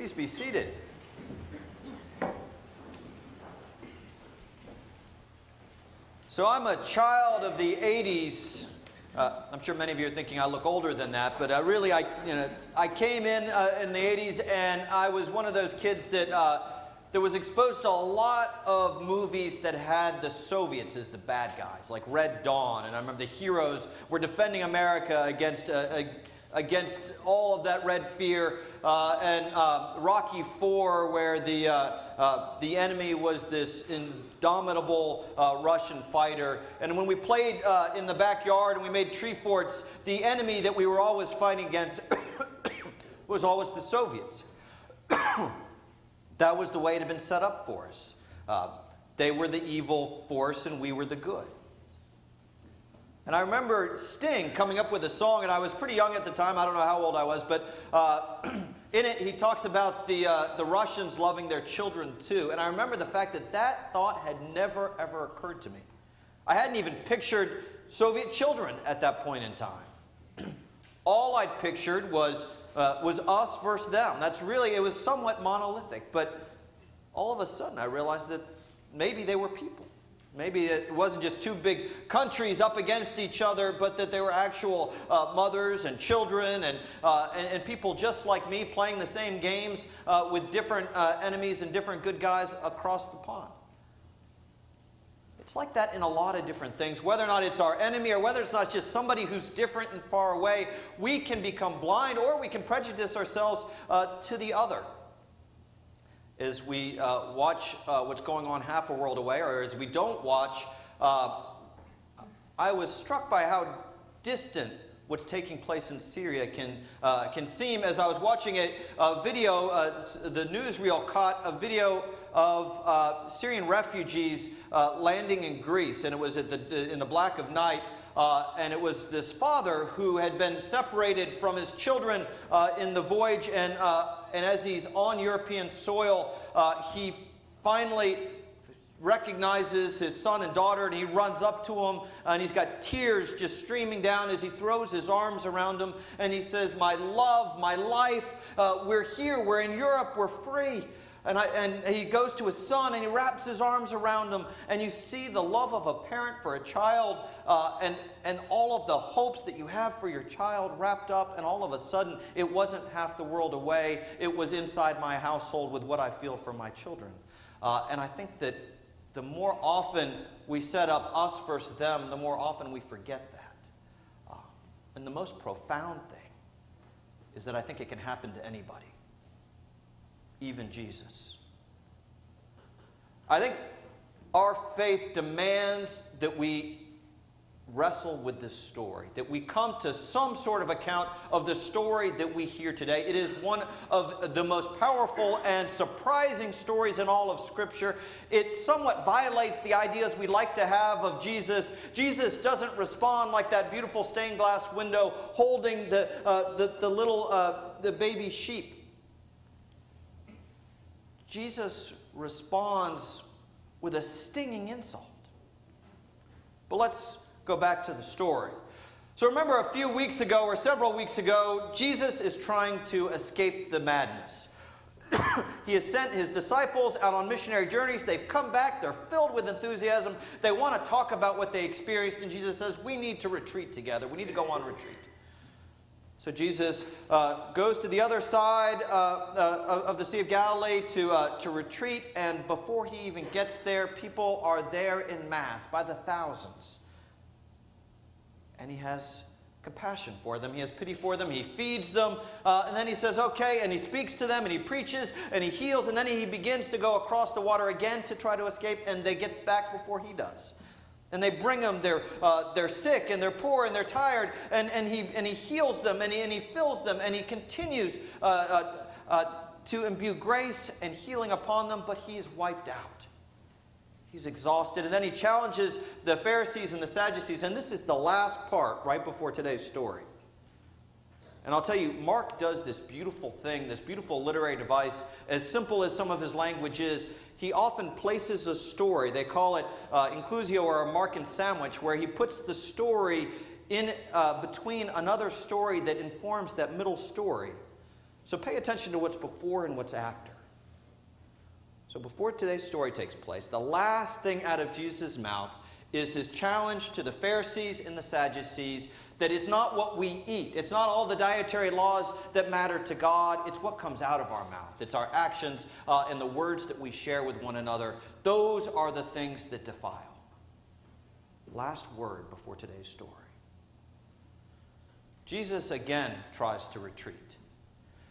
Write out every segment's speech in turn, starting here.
Please be seated. So I'm a child of the 80s. Uh, I'm sure many of you are thinking I look older than that, but uh, really, I, you know, I came in uh, in the 80s and I was one of those kids that, uh, that was exposed to a lot of movies that had the Soviets as the bad guys, like Red Dawn. And I remember the heroes were defending America against, uh, against all of that red fear. Uh, and Rocky IV, where the, the enemy was this indomitable uh, Russian fighter. And when we played uh, in the backyard and we made tree forts, the enemy that we were always fighting against was always the Soviets. that was the way it had been set up for us. Uh, they were the evil force and we were the good. And I remember Sting coming up with a song, and I was pretty young at the time. I don't know how old I was, but uh, in it, he talks about the, uh, the Russians loving their children too. And I remember the fact that that thought had never, ever occurred to me. I hadn't even pictured Soviet children at that point in time. All I'd pictured was, uh, was us versus them. That's really, it was somewhat monolithic. But all of a sudden, I realized that maybe they were people. Maybe it wasn't just two big countries up against each other, but that they were actual uh, mothers and children and, uh, and, and, people just like me playing the same games uh, with different uh, enemies and different good guys across the pond. It's like that in a lot of different things. Whether or not it's our enemy or whether it's not just somebody who's different and far away, we can become blind or we can prejudice ourselves uh, to the other as we uh, watch uh, what's going on half a world away, or as we don't watch, uh, I was struck by how distant what's taking place in Syria can, uh, can seem. As I was watching a, a video, uh, the newsreel caught a video of uh, Syrian refugees landing in Greece, and it was at the, in the black of night. Uh, and it was this father who had been separated from his children uh, in the voyage, and, uh, and as he's on European soil, uh, he finally recognizes his son and daughter, and he runs up to them, and he's got tears just streaming down as he throws his arms around them, and he says, My love, my life, uh, we're here, we're in Europe, we're free. And, I, and he goes to his son and he wraps his arms around him, and you see the love of a parent for a child uh, and, and all of the hopes that you have for your child wrapped up. And all of a sudden, it wasn't half the world away, it was inside my household with what I feel for my children. Uh, and I think that the more often we set up us versus them, the more often we forget that. Uh, and the most profound thing is that I think it can happen to anybody even Jesus. I think our faith demands that we wrestle with this story, that we come to some sort of account of the story that we hear today. It is one of the most powerful and surprising stories in all of Scripture. It somewhat violates the ideas we like to have of Jesus. Jesus doesn't respond like that beautiful stained glass window holding the, uh, the, the, little uh, the baby sheep. Jesus responds with a stinging insult. But let's go back to the story. So remember a few weeks ago or several weeks ago, Jesus is trying to escape the madness. he has sent his disciples out on missionary journeys. They've come back. They're filled with enthusiasm. They want to talk about what they experienced. And Jesus says, We need to retreat together. We need to go on retreat. So Jesus uh, goes to the other side uh, uh, of the Sea of Galilee to, uh, to retreat, and before he even gets there, people are there in mass by the thousands. And he has compassion for them. He has pity for them. He feeds them. Uh, and then he says, okay, and he speaks to them, and he preaches, and he heals, and then he begins to go across the water again to try to escape, and they get back before he does. And they bring them, they're, uh, they're sick and they're poor and they're tired, and, and, he, and he heals them and he, and he fills them and he continues uh, uh, uh, to imbue grace and healing upon them, but he is wiped out. He's exhausted. And then he challenges the Pharisees and the Sadducees, and this is the last part right before today's story. And I'll tell you, Mark does this beautiful thing, this beautiful literary device, as simple as some of his language is he often places a story. They call it uh, inclusio or a Markan sandwich, where he puts the story in uh, between another story that informs that middle story. So pay attention to what's before and what's after. So before today's story takes place, the last thing out of Jesus' mouth is his challenge to the Pharisees and the Sadducees that it's not what we eat, it's not all the dietary laws that matter to God, it's what comes out of our mouth. It's our actions uh, and the words that we share with one another. Those are the things that defile. Last word before today's story. Jesus again tries to retreat.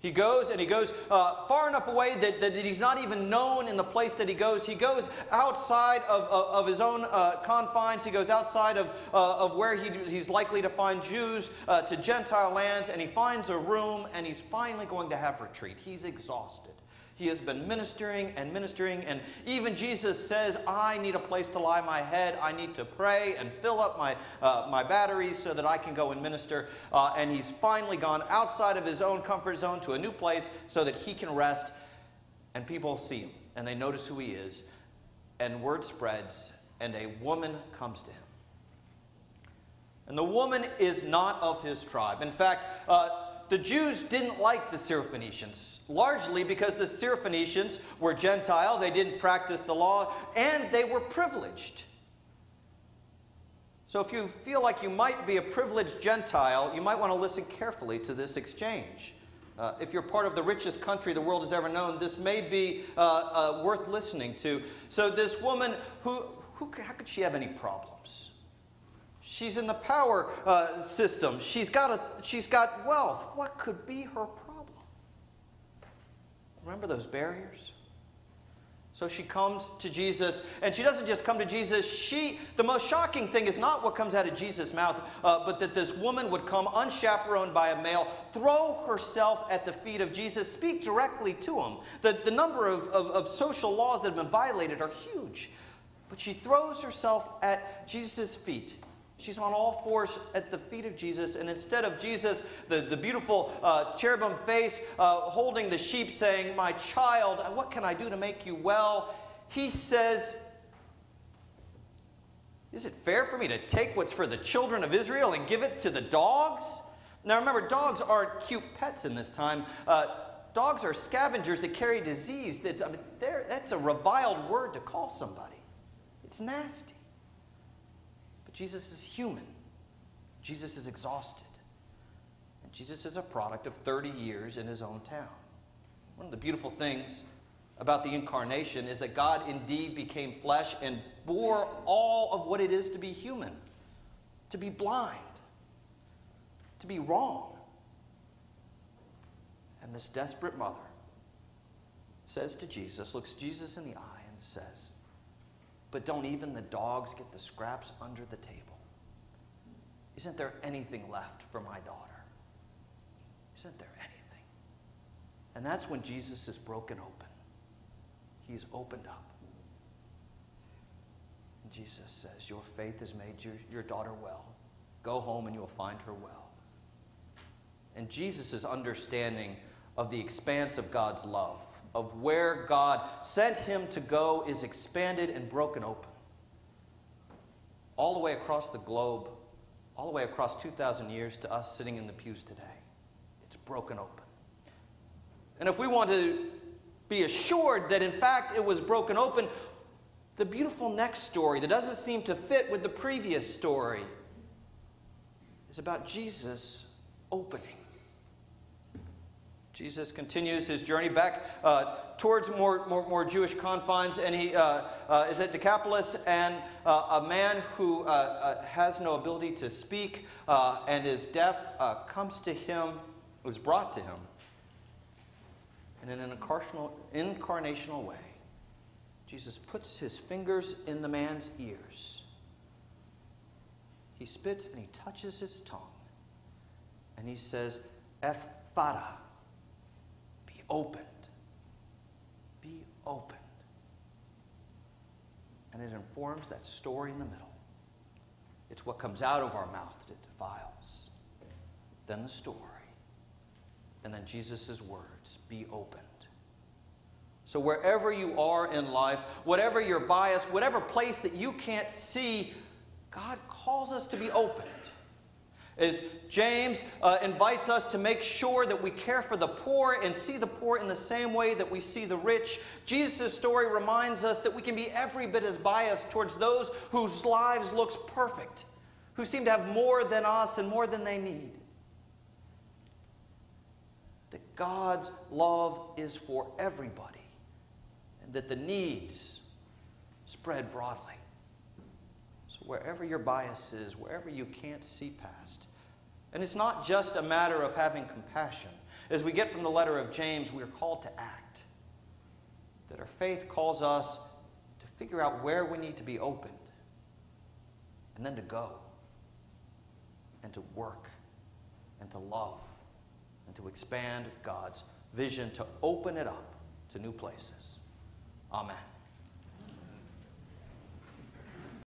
He goes and he goes uh, far enough away that, that, he's not even known in the place that he goes. He goes outside of, of, of his own uh, confines. He goes outside of, uh, of where he, he's likely to find Jews uh, to Gentile lands, and he finds a room, and he's finally going to have retreat. He's exhausted. He has been ministering and ministering, and even Jesus says, I need a place to lie my head. I need to pray and fill up my, uh, my batteries so that I can go and minister. Uh, and he's finally gone outside of his own comfort zone to a new place so that he can rest. And people see him, and they notice who he is. And word spreads, and a woman comes to him. And the woman is not of his tribe. In fact, uh, the Jews didn't like the Syrophoenicians, largely because the Syrophoenicians were Gentile, they didn't practice the law, and they were privileged. So if you feel like you might be a privileged Gentile, you might want to listen carefully to this exchange. Uh, if you're part of the richest country the world has ever known, this may be uh, uh, worth listening to. So this woman, who, who, how could she have any problems? She's in the power uh, system. She's got, a, she's got wealth. What could be her problem? Remember those barriers? So she comes to Jesus, and she doesn't just come to Jesus. She, the most shocking thing is not what comes out of Jesus' mouth, uh, but that this woman would come unchaperoned by a male, throw herself at the feet of Jesus, speak directly to him. The, the number of, of, of social laws that have been violated are huge. But she throws herself at Jesus' feet She's on all fours at the feet of Jesus, and instead of Jesus, the, the beautiful uh, cherubim face uh, holding the sheep, saying, My child, what can I do to make you well? He says, Is it fair for me to take what's for the children of Israel and give it to the dogs? Now remember, dogs aren't cute pets in this time. Uh, dogs are scavengers that carry disease. That's, I mean, that's a reviled word to call somebody, it's nasty. Jesus is human. Jesus is exhausted. And Jesus is a product of 30 years in his own town. One of the beautiful things about the incarnation is that God indeed became flesh and bore all of what it is to be human, to be blind, to be wrong. And this desperate mother says to Jesus, looks Jesus in the eye and says, but don't even the dogs get the scraps under the table? Isn't there anything left for my daughter? Isn't there anything? And that's when Jesus is broken open. He's opened up. And Jesus says, Your faith has made your, your daughter well. Go home and you'll find her well. And Jesus' understanding of the expanse of God's love of where God sent him to go is expanded and broken open. All the way across the globe, all the way across 2,000 years to us sitting in the pews today. It's broken open. And if we want to be assured that in fact it was broken open, the beautiful next story that doesn't seem to fit with the previous story is about Jesus opening. Jesus continues his journey back uh, towards more, more, more, Jewish confines, and he uh, uh, is at Decapolis, and uh, a man who uh, uh, has no ability to speak and is deaf comes to him, was brought to him, and in an incarnational, incarnational way, Jesus puts his fingers in the man's ears. He spits and he touches his tongue, and he says, Ephphatha opened. Be opened. And it informs that story in the middle. It's what comes out of our mouth that defiles. Then the story. And then Jesus' words be opened. So, wherever you are in life, whatever your bias, whatever place that you can't see, God calls us to be opened. As James uh, invites us to make sure that we care for the poor and see the poor in the same way that we see the rich, Jesus' story reminds us that we can be every bit as biased towards those whose lives looks perfect, who seem to have more than us and more than they need. That God's love is for everybody and that the needs spread broadly. So, wherever your bias is, wherever you can't see past, and it's not just a matter of having compassion. As we get from the letter of James, we are called to act. That our faith calls us to figure out where we need to be opened, and then to go, and to work, and to love, and to expand God's vision, to open it up to new places. Amen.